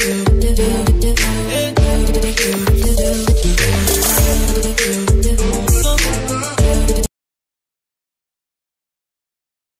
you.